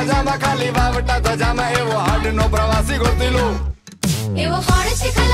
મજામાં ખાલી વાવટા ધજામાં એવો હાડ નો પ્રવાસી ગોતી લો એવો કોણ છે ખલાસી મને